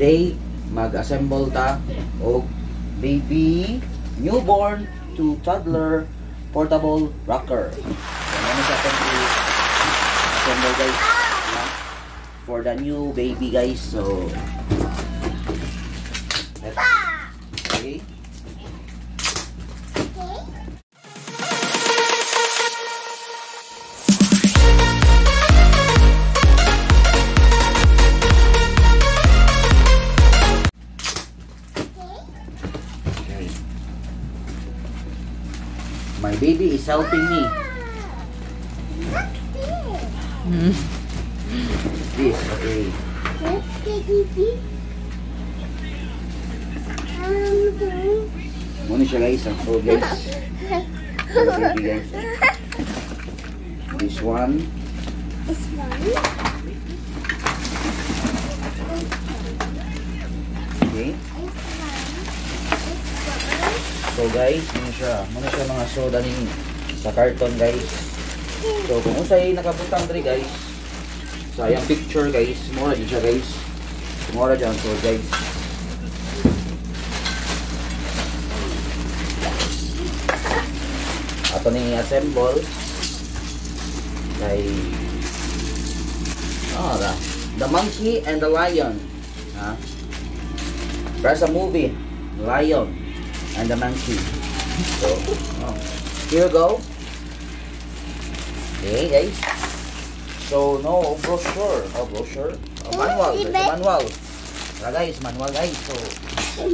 today, mag-assemble ta og baby newborn to toddler portable rocker. Ano sa atin assemble guys for the new baby guys. So, let's. Okay. My baby is helping me. This, okay. Muna siya guys. So guys, so, baby guys. This one. Okay. So guys, muna siya. Muna siya mga soda ni sa carton guys. So kung usay nakabutang diri guys. Sa yung picture guys, mura din siya guys. Mura dyan. So guys. Ato ni assemble kay Ah, the, the monkey and the lion. Ha? There's a movie, Lion and the Monkey. So, oh. here we go. Okay, guys. So, no brochure. No brochure. Oh, manual. There's a manual. Tara guys, manual guys. So,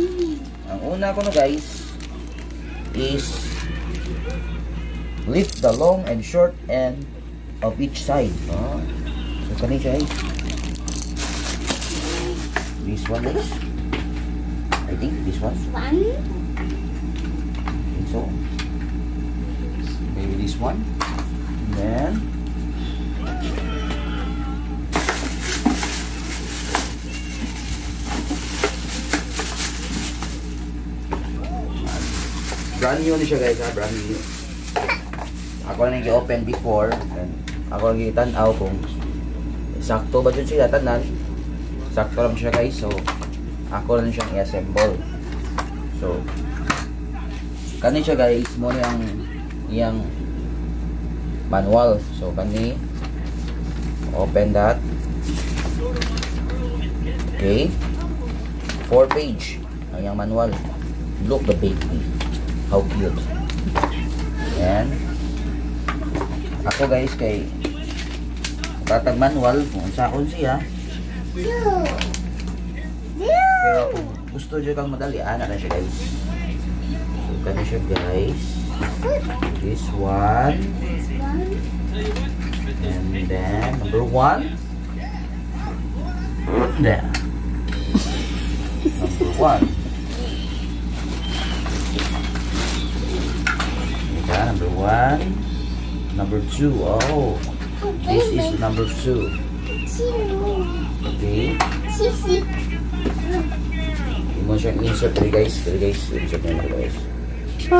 ang una ko no guys is lift the long and short end of each side. Oh. So, kanin siya guys. This one guys. I think this one. One, think so. Maybe this one. And then brand new ni siya guys ha, brand new. Ako lang yung open before and ako lang yung tanaw kung sakto ba dyan sila tanan. Sakto lang siya guys so ako lang siyang i-assemble. So, kani siya guys, mo yung iyang manual. So, kani open that. Okay. Four page ang iyang manual. Look the baby. How cute. Yan. Ako guys kay Katag manual kung sa akon siya. Pero gusto dyan kang madali, ana na siya guys. Kani siya guys. This one. And then, number one. There. Number one. Ika, number one. Number two. Oh, this is number two. Okay. Hindi mo siyang insert guys. Guys. Insert dali guys. Okay,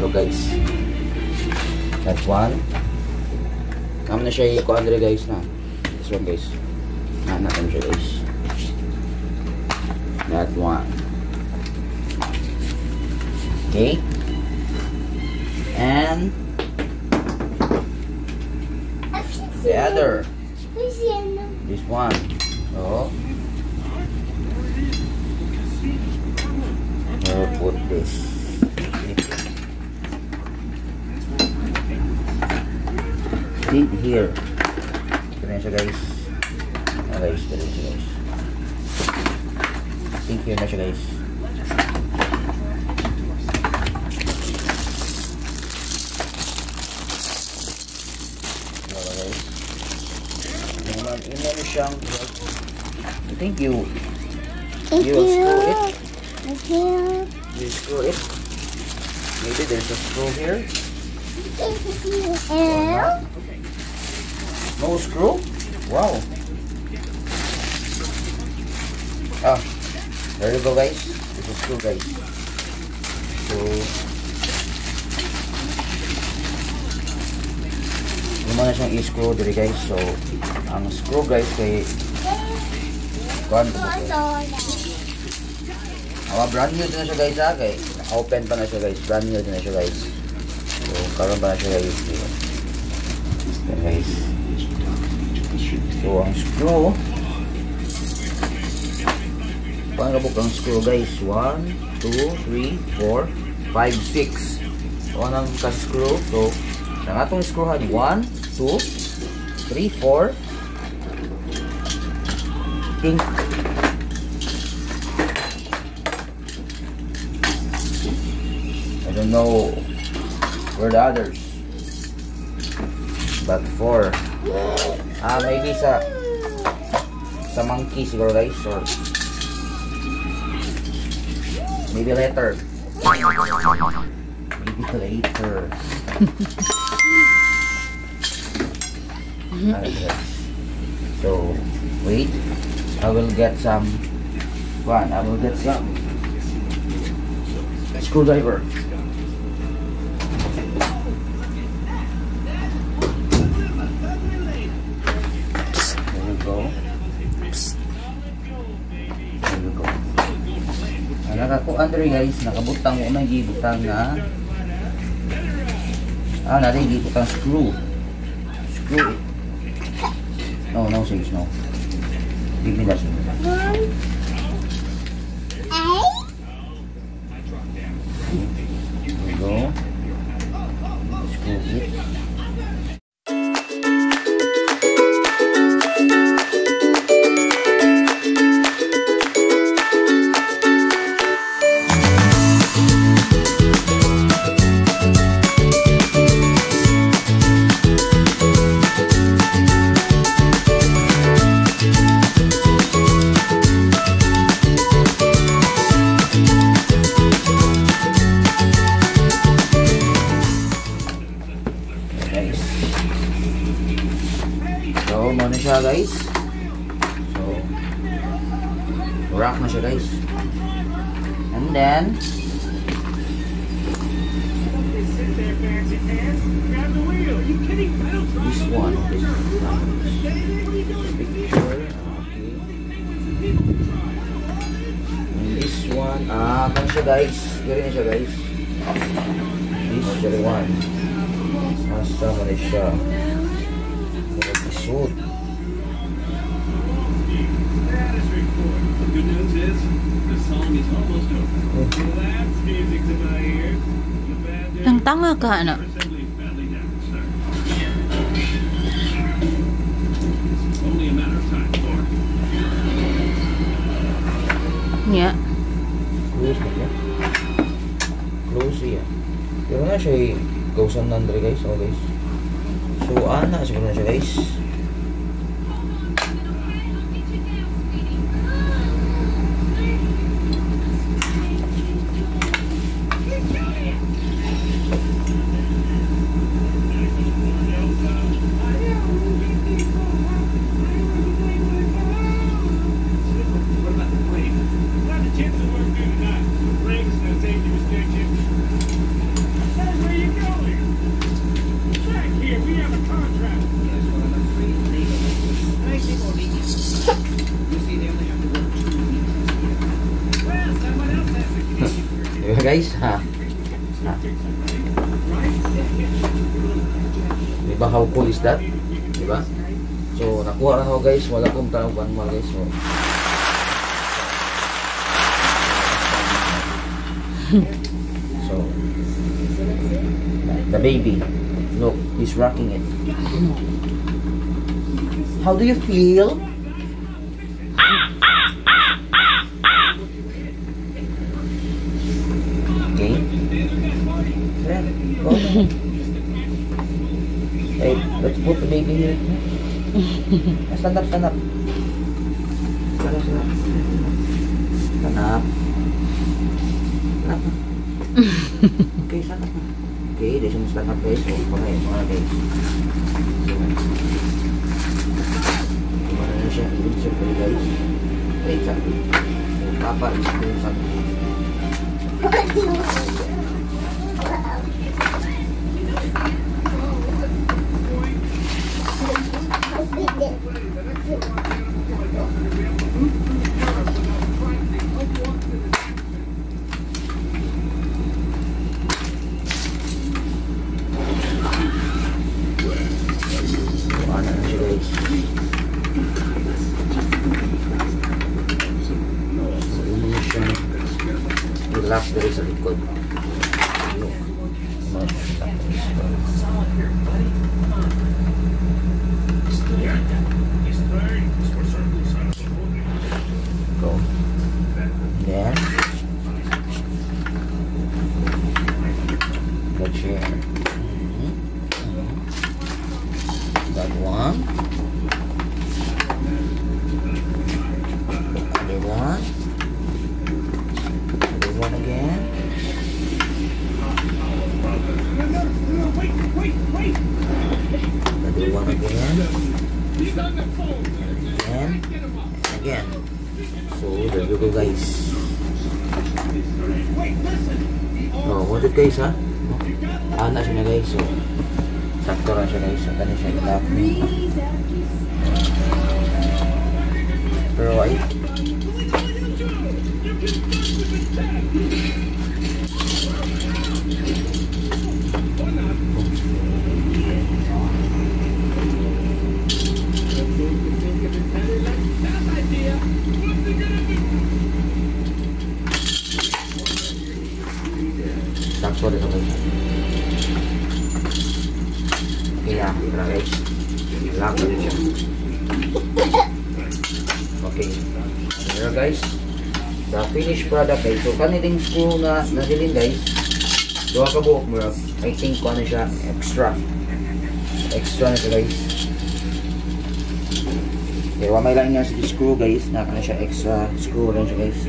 look guys. That one. Kam na siya i-kuhan guys na. This one guys. Na siya guys. That one. Okay. And the other. This one. So, we'll put this. In here. Siya guys. Guys, guys. Think here na guys. Wala guys. Naman, siyang I think you Thank You will screw it. Thank you. you screw it. Maybe there's a screw here. And No screw? Wow. Ah, there you go guys. This is screw guys. So, mo na siyang i-screw diri guys. So, ang screw guys kay kuan ko. Awa brand new din na siya guys ha kay open pa na siya guys. Brand new din na siya guys. So, karon pa na siya guys. Yan guys. So, ang screw Pangabok ang screw guys. 1, 2, 3, 4, 5, 6. So, anong ka-screw? So, ang atong screwhan 1, 2, 3, 4. Pink. I don't know where the others. But four. Ah, maybe sa sa monkey siguro guys or maybe later. Maybe later. Guys. So, wait. I will get some one. I will get some screwdriver. There we go. There we go. Ah, nakakuan diri guys, nakabutang mo na gibutang na Ah, nari gibutang screw. Screw. No, no, Sage, no. Give me that. One. Eight. There guys. So, rock na siya guys. And then, this one. This one. Ah, kan siya guys. Diri na siya guys. This very one. Asa mo na siya? Nag-suit. The good Nang tanga ka, ano? assembly is badly damaged, sir. It's only a matter of time, Thor. Nya. Close na siya. Close siya. Pero na siya eh. Na andre guys. Oh guys. So, ana siguro na siya guys. Guys? Ha? Ha? Diba how cool is that? Diba? So, nakuha na ako guys. Wala kong pa mga guys. So, so, the baby. Look, he's rocking it. How do you feel? Okay. Yeah, go. Hey, let's put the baby here. Stand up, stand up. Stand up, stand up. Stand up. Stand up. okay, stand up. Okay, there's some stand up guys. Okay, guys. So, ano na siya, insert ko guys. Wait. So, papa is doing something. So, ano na siya guys. So, yun na siya. Relax dali sa likod. Look. Ano siya, It's third. For circles, Go. Then, the chair. Mhm. That one. Other one. Other one again. Wait, wait, wait. Other one again. He's on the phone. And again. So, there you go guys. Oh, what it guys ha? Ah, na siya na guys. So, sakto lang siya guys. So, kanya siya. Pero ay, sakto rin ako guys. Kaya, tara guys. Ilap na rin siya. Okay. Here guys. The finished product guys. So, kanilang screw nga nadilin guys. Duha ka buhok mo. I think ko ano siya. Extra. Extra na siya guys. Okay, wa may lang nga si screw guys. Naka na siya extra screw rin siya guys.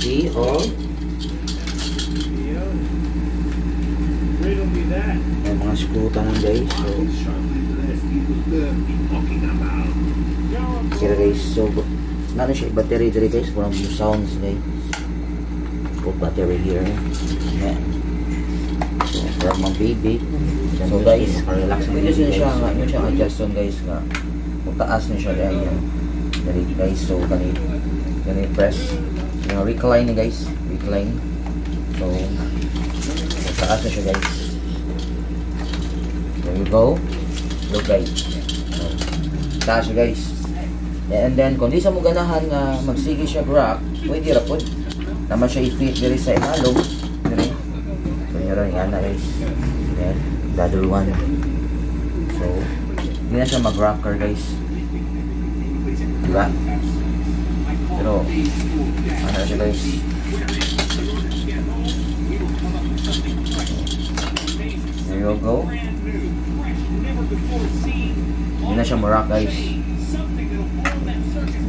See all. That. May mga screw tanan guys. So, Kira guys, so na siya battery diri guys from sounds guys. Put battery here. Yeah. So from my baby. So guys, relax mo yun siya nga, yun siya adjust yun guys nga. Kung taas na siya dahil yan. Dali guys, so kani kani press. Yung recline guys, recline. So kung taas na siya guys. There you go. Look guys. So, taas siya guys. And then, kung di sa mo ganahan nga magsige siya rock, pwede ra. Naman siya i-fit diri sa ihalog. Diri. So, yun rin, yan na guys. Then, the one. So, hindi na siya mag-rocker guys. Diba? Pero, ano siya guys. There you go. Hindi na siya mag-rock guys.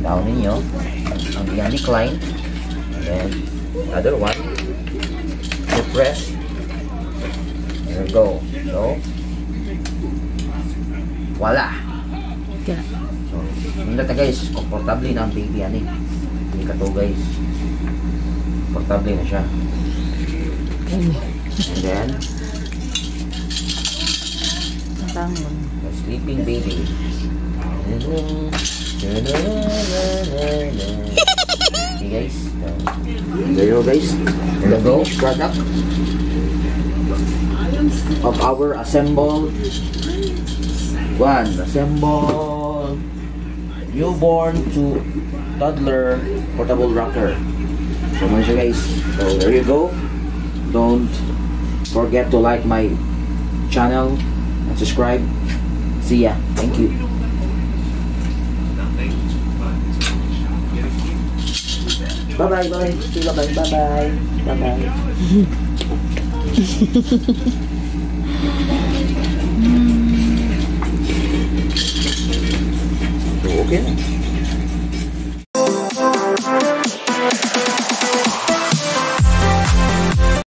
Down ninyo ang iyang decline. And other one. You press. There you go. So wala. So hindi ta guys. Komportable na ang baby ani. Hindi ka to guys. Komportable na siya. And then ang the sleeping baby. Okay guys. There you go guys. The finished product of our assembled one assemble newborn to toddler portable rocker. So much guys. So there you go. Don't forget to like my channel and subscribe. See ya. Thank you. Bye bye bye. Bye bye bye bye. Bye bye. okay.